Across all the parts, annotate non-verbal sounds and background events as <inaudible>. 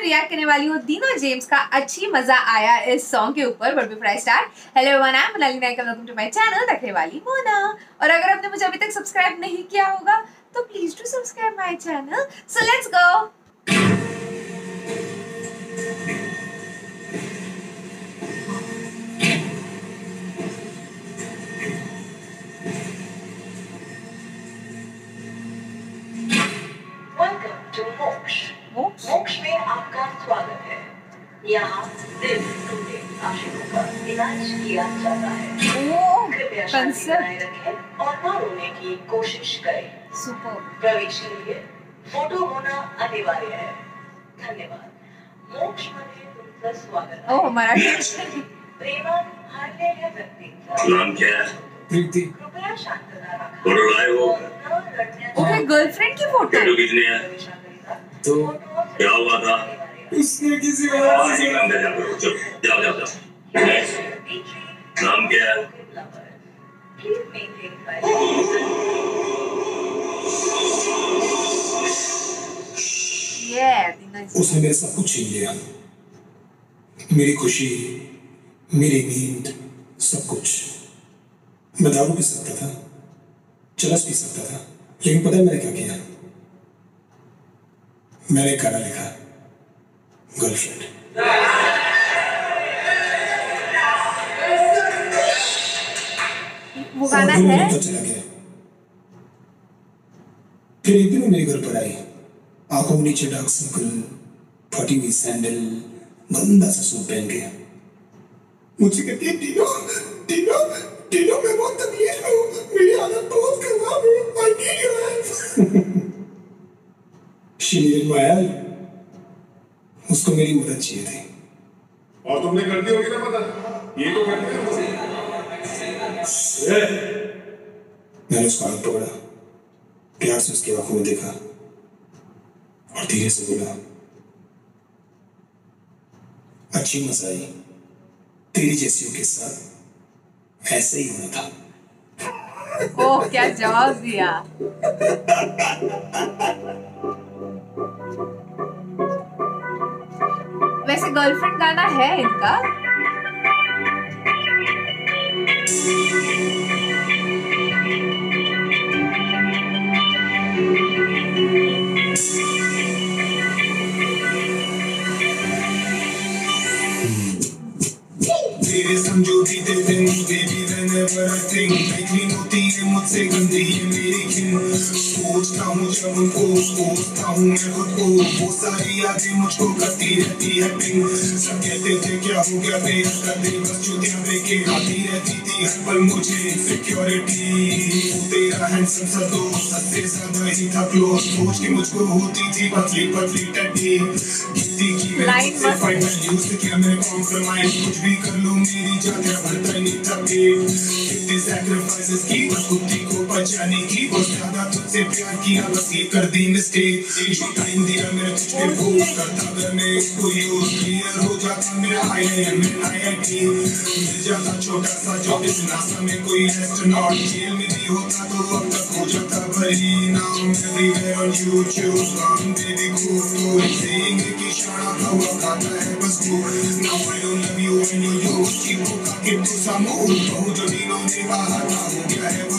मैं रिएक्ट करने वाली हूँ दीना जेम्स का अच्छी मज़ा आया इस सॉन्ग के ऊपर but before I start hello everyone I am Monali Nayak welcome to my channel देखने वाली मोना और अगर आपने मुझे अभी तक सब्सक्राइब नहीं किया होगा तो please to subscribe my channel so let's go यहाँ दिल टूटे आशिकों का इलाज किया जाता है। कृपया शांति बनाए रखें और न रोने की कोशिश करें। सुपर प्रवेश के लिए फ़ोटो होना अनिवार्य है। धन्यवाद। मोक्ष मध्ये तुमचं स्वागत ओ मराठी प्रेमात हारलेल्या व्यक्तींचा नाम क्या है? प्रीति। कृपया शांतता राखा। फ़ोटो लाए हो? ओके गर्लफ्रेंड की फ़ोटो खींचने हैं? तो क्या हुआ था? उसने किसी और से चलो जाओ जाओ जाओ। नाम क्या है उसने मेरे सब कुछ छीन लिया। मेरी खुशी मेरी नींद सब कुछ। मैं दारू पी सकता था चरस पी सकता था लेकिन पता है मैंने क्या किया? मैंने एक गाना लिखा। गर्लफ्रेंड वो गाना है? चला गया फिर एक दिन मेरे घर पर आई। आँखों में नीचे डार्क सर्कल फटी हुई सैंडल गंदा सा सूट पहन के। मुझे कहती है टीनो टीनो टीनो मैं बहुत तकलीफ़ में हूँ। मेरी हालत बहुत खराब है। I need your help she needed my help उसको मेरी मदद चाहिए थी। और तुमने कर दी होगी ना मदद? ये तो करते हैं मैंने उसका हाथ पकड़ा। प्यार से उसकी आँखों में देखा और धीरे से बोला अच्छी मज़ा आई तेरी जैसियों के साथ ऐसे ही होना था। ओह क्या जवाब दिया। <laughs> गर्लफ्रेंड गाना है इनका? तेरे समझौती तेरे बेबी whenever I think लेकिन होती है मुझसे गंदी ये मेरी खिन सोचता हूँ जब उनको सोचता हूँ मैं खुद को वो सारी यादें मुझको करती रहती है पिंग सब कहते थे क्या हो गया तेरा करते बस चुतिया लेके आती रहती थी हर मुझे सिक्योरिटी तेरा हैंडसम सा दोस्त सबसे ज़्यादा ही था क्लोज। सोच के मुझको होती थी पतली पतली टट्टी। कितनी की मैं है। फाइनल यूज़ किया मैं कॉम्प्रोमाइज कुछ भी कर लूँ मेरी तेरा भरता नहीं था पेट कितने सैक्रिफाइसेस की बस कुत्ती को बचाने की बहुत ज़्यादा तुझसे प्यार किया बस ये कर दी मिस्टेक जो टाइम दिया मेरे तुझ पे भूल करता अगर मैं इसको यूज़ क्लियर हो जाता मेरा हाईलाइट में आईआईटी मिल जाता छोटा सा जॉब इस नासा में कोई एस्ट्रोनॉट जेल में भी होता। Everywhere on YouTube, son, baby, cool cool, seeing it YouTube नाम बेबी को स्टोरी सेइंग कि शाना का हुआ खाता है बस तू now I don't love you when you use की भूखा के तू सामूल बहु जो दिनों में बाहर ना हो गया है वो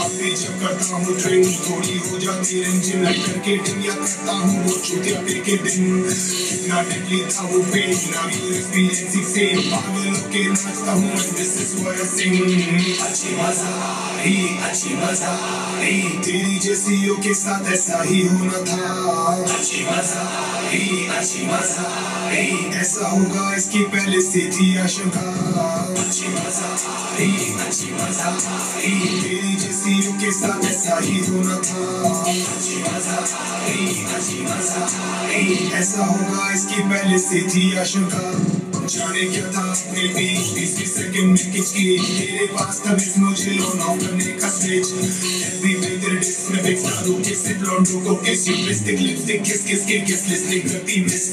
अब भी जब करता हूँ ड्रिंक थोड़ी हो जाती रंजिन लाइट करके दिन या करता हूँ वो चूतिया पे के दिन कितना डेडली था वो पेट नाउ यू एक्सपीरियंसिंग सेम पागलों के नाचता हूँ मैं this is what I sing अच्छी मज़ा आई अच्छी मज़ा आई तेरी जैसियों के साथ ऐसा ही होना था अच्छी मज़ा आई अच्छी मज़ा ऐसा होगा इसकी पहले से थी आशंका तेरी जैसियों के साथ ऐसा ही होना था ऐसा होगा इसकी पहले से थी आशंका जाने क्या था अपने बीच बीस सेकंड में किचकी तेरे पास था मुझे लोन करने का स्विच में फिक्स दारू के से ब्लॉन्डो को किस लिपस्टिक लिपस्टिक किस किस के किस लिस्टिक करती मिस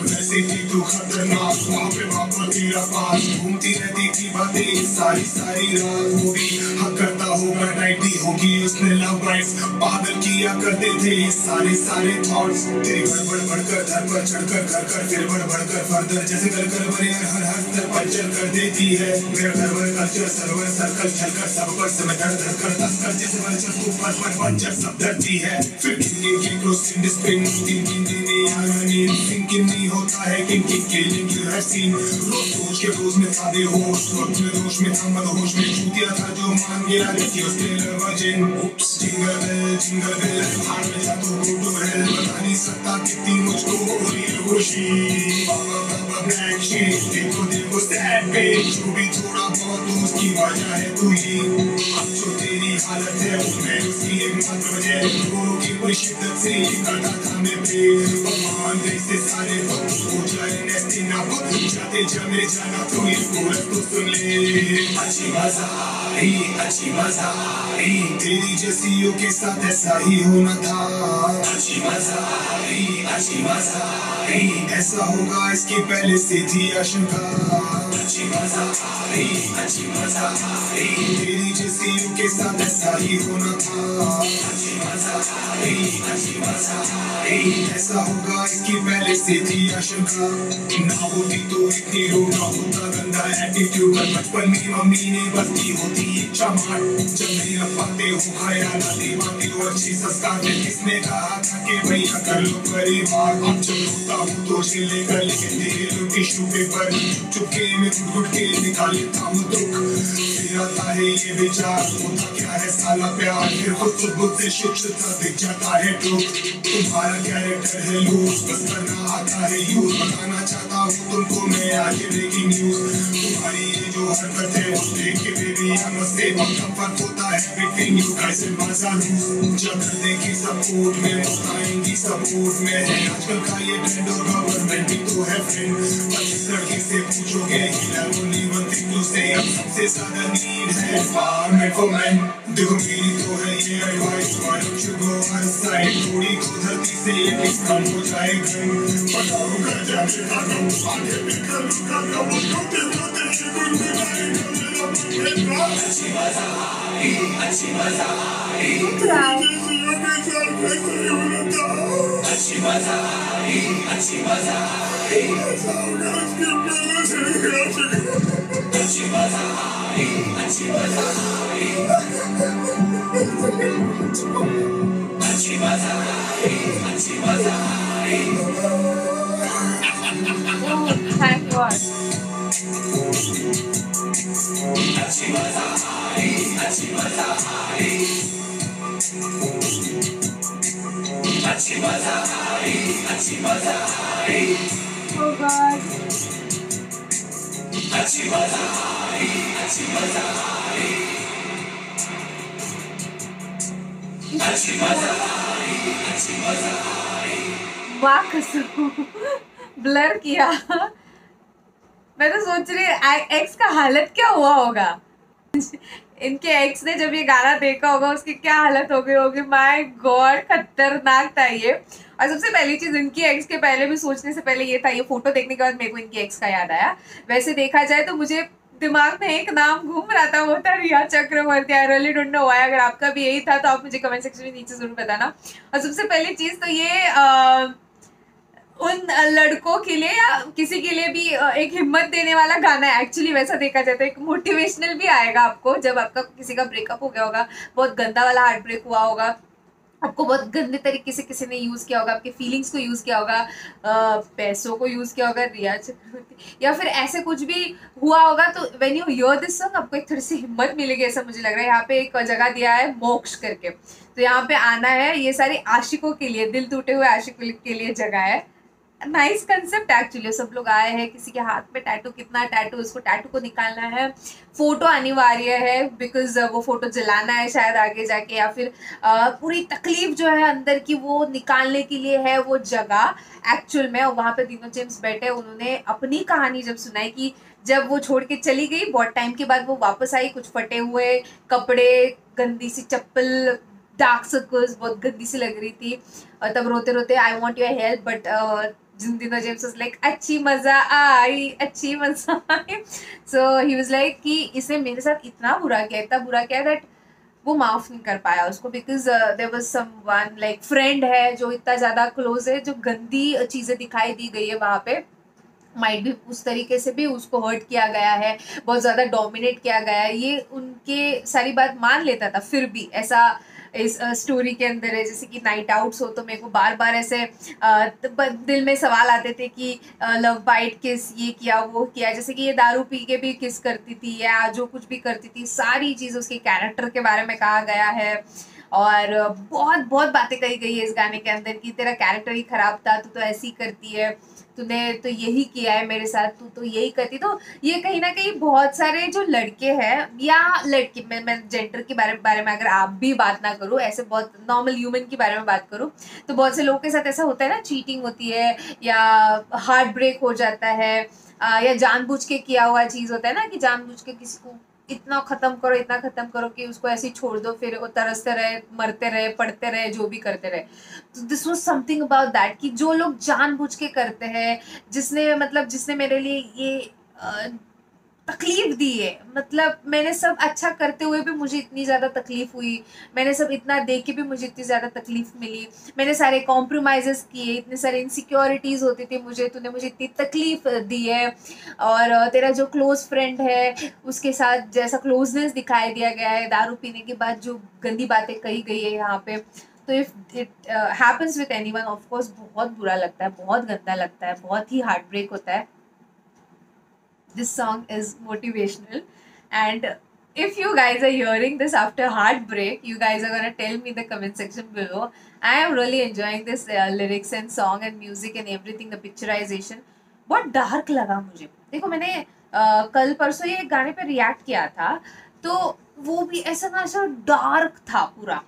वैसे भी तू खतरनाक वहाँ पे वहाँ पर तेरा पास घूमती रहती थी बातें सारी सारी रात मूवी हक करता टाइट दी होगी उसने लव राइट्स पागल किया करते थे। ये सारे सारे थॉट्स तेरी गड़बड़ बढ़कर धर पर चढ़कर, घर कर फिर बढ़, बढ़कर फर्दर जैसे कर कर बने, हर हर स्तर पंचर कर देती है। मेरा सर्वर कल्चर सर्वर सर्कल चलकर सब पर समय धर धर कर तस्कर जैसे वर्चर को पर पर पंचर सब धरती है। फिर किंग के close in spin king king ने आया नींद। नहीं होता है किलिंग यू हैव सीन रोज सोच के रोज में था बेहोश, वक्त में दोष में था मदहोश में छूटिया था जो मान गया कि उसने virgin oops, jingle bell jingle bell हार में जा तो गो टू हेल बता नहीं सकता कितनी मुझको हो रही खुशी बाबा बाबा ब्लैक शीट देखो देखो सैड पेज जो भी थोड़ा उसकी है तू अब जो तेरी हालत है उसमें उसकी एकमात्र वजह गुरु की बड़ी शिद्दत से ये करता था मैं पे भगवान जैसे सारे वक्त हो जाए नेस्टी ना वक्त जाते जा जाना तो ये कोरस तो सुन ले अच्छी मज़ा अच्छी मज़ा तेरी जैसियों के साथ ऐसा ही होना था अच्छी मज़ा आई अच्छी मज़ा ऐसा होगा इसके पहले से थी आशंका ऐसा होगा इसके पहले से थी आशंका ना होती तो इतनी रो ना होता गंदा एटीट्यूड बचपन में मम्मी ने बस्ती होती इच्छा मार जब नहीं पाते हो ख्याल आते बातें और अच्छी संस्कार में किसने कहा था कि भैया कर लो परिवार अब जब रोता हूँ तो चिल्ले कर लेकिन तेरे टिश्यू पेपर चुपके में घुट के निकाल हूँ दुख। फिर आता है ये विचार, होता क्या है साला प्यार? फिर खुद खुद खुद से शिक्षित दिख जाता है टूक तुम्हारा कैरेक्टर है लूज बस करना आता है यूज़ बताना चाहता हूँ तुमको मैं आज ब्रेकिंग न्यूज़ तुम्हारी ये जो हरकत है उस देख के बेबी हम से बहुत फ़र्क होता है बिटवीन यू गाइस एंड मज़ा लूज जब देखी सपोर्ट में मुस्काएँगी सपोर्ट में है आजकल का ये ट्रेंड और गवर्नमेंट भी तो है फ्रेंड पच्चीस लड़के से पूछोगे ही ओनली वन थिंग टू से सबसे ज़्यादा नीड है फार्मेट फॉर मैन देखो मेरी तो है यू गो आउटसाइड थोड़ी तो धरती से ये मिक्स कम हो जाए घर बताओ कर जाने का कम आगे भी कर लूँगा कम छोटे छोटे से गुन गुनाएगा अच्छी मज़ा आई अच्छी मज़ा आई जैसियों के साथ ऐसा ही होना था अच्छी मज़ा आई अच्छी मज़ा आई ऐसा होगा इसके पहले से ही आशिक अच्छी मज़ा आई अच्छी मज़ा आई she was alive, Oh God. And she was alive. वाह ब्लर किया। मैं तो सोच रही एक्स का हालत क्या हुआ होगा? इनके एक्स ने जब ये गाना देखा होगा, उसकी क्या हालत हो गई होगी? माय गॉड खतरनाक था ये। और सबसे पहली चीज़, इनकी एक्स के पहले भी सोचने से पहले ये था, ये फ़ोटो देखने के बाद मेरे को इनकी एक्स का याद आया। वैसे देखा जाए तो मुझे दिमाग में एक नाम घूम रहा था वो था Riya Chakraborty. I really don't know why अगर आपका भी यही था तो आप मुझे कमेंट सेक्शन में नीचे ज़रूर बताना। और सबसे पहली चीज़ तो ये अ, उन लड़कों के लिए या किसी के लिए भी एक हिम्मत देने वाला गाना है। एक्चुअली वैसा देखा जाए तो एक मोटिवेशनल भी आएगा आपको जब आपका किसी का ब्रेकअप हो गया होगा बहुत गंदा वाला हार्ट ब्रेक हुआ होगा। आपको बहुत गंदे तरीके से किसी ने यूज़ किया होगा, आपके फीलिंग्स को यूज़ किया होगा पैसों को यूज़ किया होगा रिया चक्रवर्ती <laughs> या फिर ऐसे कुछ भी हुआ होगा तो when you your this song आपको एक थोड़ी सी हिम्मत मिलेगी, ऐसा मुझे लग रहा है। यहाँ पे एक जगह दिया है, मोक्ष करके। तो यहाँ पे आना है, ये सारी आशिकों के लिए, दिल टूटे हुए आशिकों के लिए जगह है। नाइस कंसेप्ट एक्चुअली सब लोग आए हैं किसी के हाथ में टैटू कितना टैटू उसको टैटू को निकालना है। फ़ोटो अनिवार्य है बिकॉज़ वो फ़ोटो जलाना है शायद आगे जाके या फिर अ, पूरी तकलीफ़ जो है अंदर की वो निकालने के लिए है वो जगह एक्चुअल में वहाँ पे तीनों जेम्स बैठे उन्होंने अपनी कहानी जब सुनाई कि जब वो छोड़ के चली गई बहुत टाइम के बाद वो वापस आई कुछ फटे हुए कपड़े गंदी सी चप्पल डार्क सर्कल्स बहुत गंदी सी लग रही थी। और तब रोते रोते I want your help but जिन दिनों जेम्स लाइक अच्छी मज़ा आई अच्छी मज़ा आई सो ही वाज लाइक कि इसने मेरे साथ इतना बुरा किया, इतना बुरा किया दैट वो माफ़ नहीं कर पाया उसको because there was someone like friend है जो इतना ज़्यादा क्लोज है, जो गंदी चीज़ें दिखाई दी गई है वहाँ पे। माइट भी उस तरीके से भी उसको हर्ट किया गया है, बहुत ज़्यादा डोमिनेट किया गया है। ये उनके सारी बात मान लेता था, फिर भी ऐसा इस स्टोरी के अंदर है, जैसे कि नाइट आउट्स हो तो मेरे को बार बार ऐसे दिल में सवाल आते थे कि लव बाइट किस, ये किया, वो किया, जैसे कि ये दारू पी के भी किस करती थी, या जो कुछ भी करती थी, सारी चीज़ उसके कैरेक्टर के बारे में कहा गया है। और बहुत बहुत बातें कही गई है इस गाने के अंदर कि तेरा कैरेक्टर ही खराब था, तू तो ऐसी करती है। तूने तो यही किया है मेरे साथ, तू तो यही करती तो ये कहीं ना कहीं बहुत सारे जो लड़के हैं, या लड़की, मैं मैं जेंडर के बारे बारे में अगर आप भी बात ना करूँ, ऐसे बहुत नॉर्मल ह्यूमन के बारे में बात करूँ तो बहुत से लोगों के साथ ऐसा होता है ना चीटिंग होती है, या हार्ट ब्रेक हो जाता है या जानबूझ के किया हुआ चीज़ होता है ना, कि जानबूझ के किसी को इतना खत्म करो, इतना खत्म करो कि उसको ऐसे छोड़ दो, फिर वो तरसते रहे, मरते रहे, पढ़ते रहे, जो भी करते रहे। तो this was something about that कि जो लोग जानबूझ के करते हैं, जिसने मतलब जिसने मेरे लिए ये तकलीफ़ दी है। मतलब मैंने सब अच्छा करते हुए भी मुझे इतनी ज़्यादा तकलीफ़ हुई। मैंने सब इतना देख के भी मुझे इतनी ज़्यादा तकलीफ़ मिली। मैंने सारे कॉम्प्रोमाइज़ किए, इतने सारे इनसिक्योरिटीज़ होती थी मुझे, तूने मुझे इतनी तकलीफ़ दी है। और तेरा जो क्लोज फ्रेंड है, उसके साथ जैसा क्लोजनेस दिखाई दिया गया है। दारू पीने के बाद जो गंदी बातें कही गई है यहाँ पे तो if it happens with anyone of course बहुत बुरा लगता है, बहुत गंदा लगता है, बहुत ही हार्ट ब्रेक होता है। This song is motivational and if you guys are hearing this after heartbreak you guys are going to tell me in the comment section below i am really enjoying this uh, lyrics and song and music and everything the picturization बहुत dark लगा मुझे देखो मैंने uh, कल परसों ये गाने पे रिएक्ट किया था तो वो भी ऐसा ना ऐसा डार्क था पूरा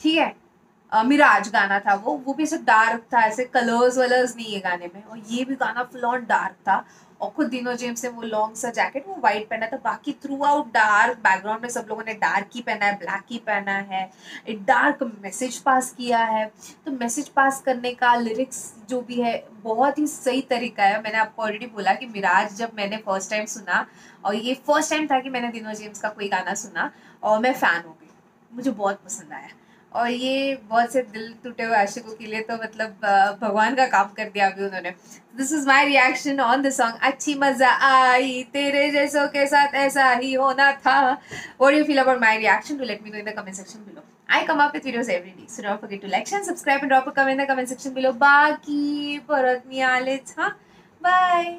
ठीक है अ, मिराज गाना था वो। वो भी ऐसे डार्क था, ऐसे कलर्स वलर्स नहीं है गाने में। और ये भी गाना फुल ऑन डार्क था। और खुद दिनो जेम्स ने वो लॉन्ग सा जैकेट वो वाइट पहना था। बाकी थ्रू आउट डार्क बैकग्राउंड में सब लोगों ने डार्क ही पहना है ब्लैक ही पहना है। एक डार्क मैसेज पास किया है। तो मैसेज पास करने का लिरिक्स जो भी है, बहुत ही सही तरीका है। मैंने आपको ऑलरेडी बोला कि मिराज जब मैंने फ़र्स्ट टाइम सुना, और ये फ़र्स्ट टाइम था कि मैंने दिनो जेम्स का कोई गाना सुना, और मैं फ़ैन हो गई। मुझे बहुत पसंद आया। और ये बहुत से दिल टूटे हुए आशिकों के लिए तो मतलब भगवान का काम कर दिया अभी उन्होंने। This is my reaction on the song अच्छी मज़ा आई, तेरे जैसों के साथ ऐसा ही होना था। और you feel about my reaction to let me know in the comment section below I come up with every day so dot to like and subscribe and drop comment the comment section below बाकी परत नहीं आलेच हाँ bye